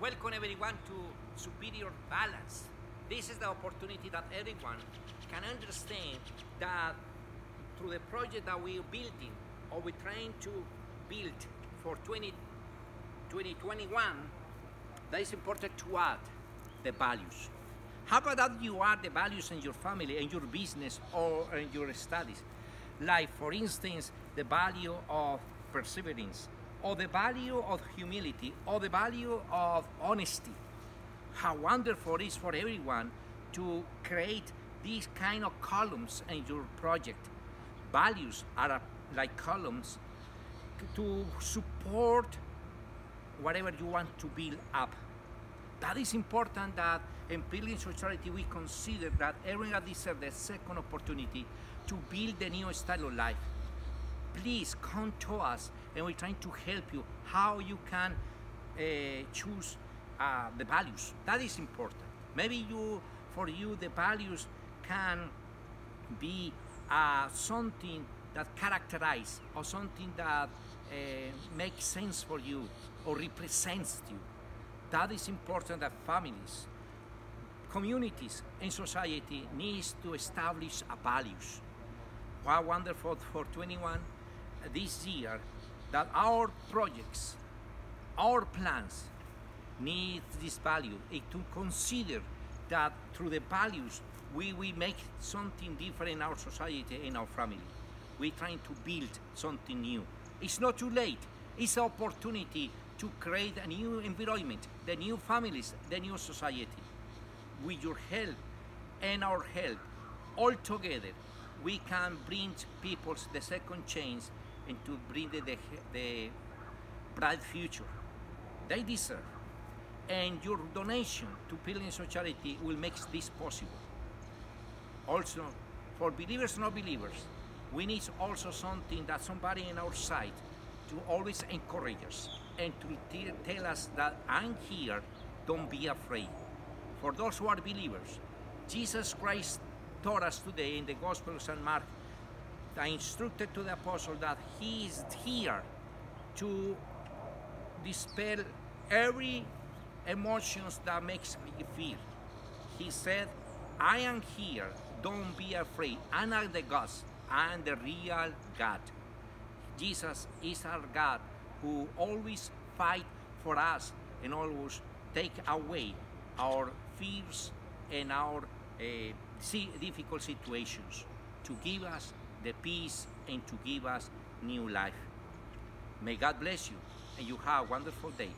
Welcome everyone to Superior Balance. This is the opportunity that everyone can understand that through the project that we're building or we're trying to build for 20, 2021, that is important to add the values. How about that you add the values in your family, in your business, or in your studies? Like, for instance, the value of perseverance, or the value of humility, or the value of honesty. How wonderful it is for everyone to create these kind of columns in your project. Values are like columns to support whatever you want to build up. That is important that in building society we consider that everyone deserves the second opportunity to build the new style of life. Please come to us and we're trying to help you how you can uh, choose uh, the values. That is important. Maybe you, for you, the values can be uh, something that characterize or something that uh, makes sense for you or represents you. That is important that families, communities, and society needs to establish a values. How wonderful for 21 this year that our projects, our plans need this value and to consider that through the values we will make something different in our society and our family. We're trying to build something new. It's not too late. It's an opportunity to create a new environment, the new families, the new society. With your help and our help, all together, we can bring people the second chance and to bring the, the, bright future they deserve. And your donation to Building Society will make this possible. Also, for believers and non-believers, we need also something that somebody in our side to always encourage us and to tell us that I'm here, don't be afraid. For those who are believers, Jesus Christ taught us today in the Gospel of St. Mark, I instructed to the apostle that he is here to dispel every emotions that makes me fear. He said, I am here, don't be afraid. I'm not the God, I'm the real God. Jesus is our God who always fight for us and always take away our fears and our uh, difficult situations to give us the peace and to give us new life. May God bless you and you have a wonderful day.